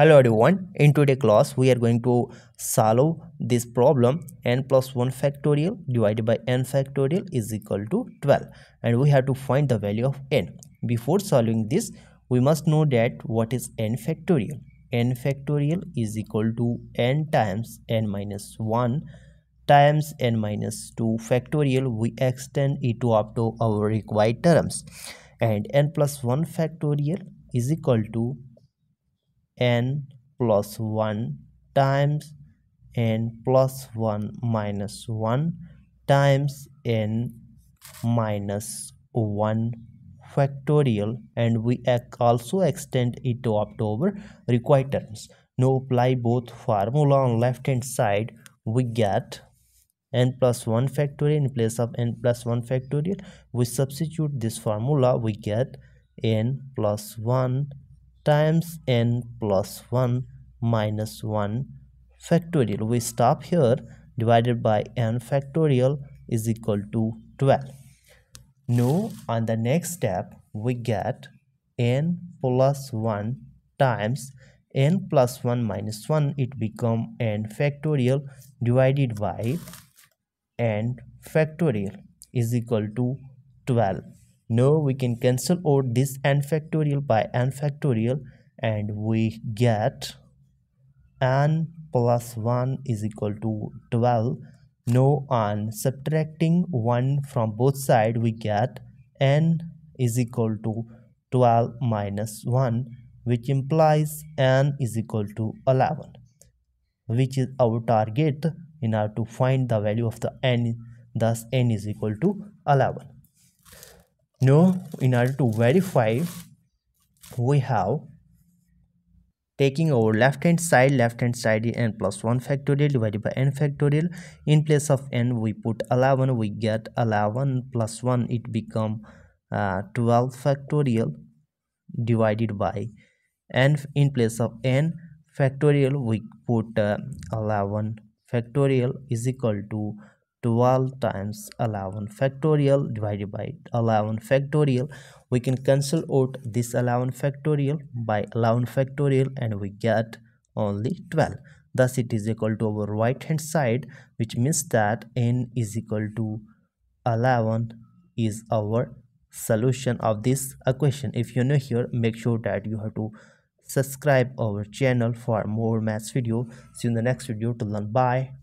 hello everyone. In today's class we are going to solve this problem. N plus 1 factorial divided by n factorial is equal to 12 and we have to find the value of n. Before solving this we must know that what is n factorial? N factorial is equal to n times n minus 1 times n minus 2 factorial. We extend it to up to our required terms. And n plus 1 factorial is equal to n plus 1 times n plus 1 minus 1 times n minus 1 factorial. And we also extend it to October required terms. Now apply both formula on left hand side. We get n plus 1 factorial in place of n plus 1 factorial. We substitute this formula. We get n plus 1 times n plus 1 minus 1 factorial. We stop here. Divided by n factorial is equal to 12 now on the next step we get n plus 1 times n plus 1 minus 1 it become n factorial divided by n factorial is equal to 12 now we can cancel out this n factorial by n factorial and we get n plus 1 is equal to 12 now on subtracting 1 from both sides we get n is equal to 12 minus 1 which implies n is equal to 11 which is our target in order to find the value of the n. Thus n is equal to 11 now in order to verify we have taking our left hand side left hand side n plus 1 factorial divided by n factorial. In place of n we put 11 we get 11 plus 1 it become uh, 12 factorial divided by n. In place of n factorial we put uh, 11 factorial is equal to 12 times 11 factorial divided by 11 factorial. We can cancel out this 11 factorial by 11 factorial and we get only 12 thus it is equal to our right hand side which means that n is equal to 11 is our solution of this equation. If you're new here make sure that you have to subscribe our channel for more maths video. See you in the next video. To learn bye